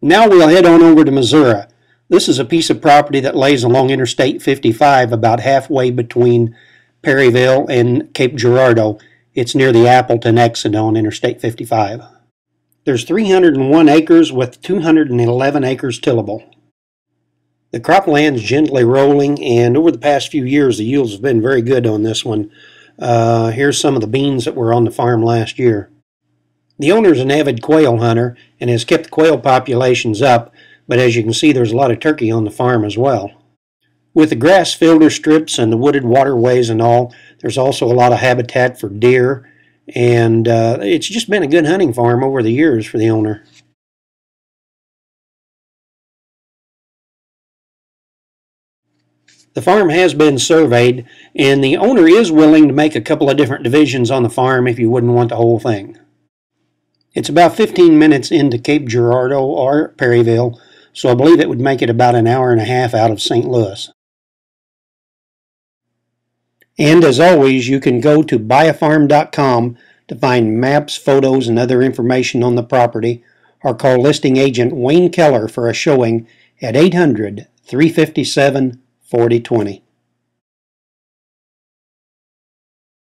Now we'll head on over to Missouri. This is a piece of property that lays along Interstate 55 about halfway between Perryville and Cape Girardeau. It's near the Appleton exit on Interstate 55. There's 301 acres with 211 acres tillable. The cropland's gently rolling, and over the past few years, the yields have been very good on this one. Uh, here's some of the beans that were on the farm last year. The owner is an avid quail hunter and has kept quail populations up, but as you can see, there's a lot of turkey on the farm as well. With the grass filter strips and the wooded waterways and all, there's also a lot of habitat for deer, and uh, it's just been a good hunting farm over the years for the owner. The farm has been surveyed, and the owner is willing to make a couple of different divisions on the farm if you wouldn't want the whole thing. It's about 15 minutes into Cape Girardeau or Perryville, so I believe it would make it about an hour and a half out of St. Louis. And as always, you can go to buyafarm.com to find maps, photos, and other information on the property, or call listing agent Wayne Keller for a showing at 800 357 4020.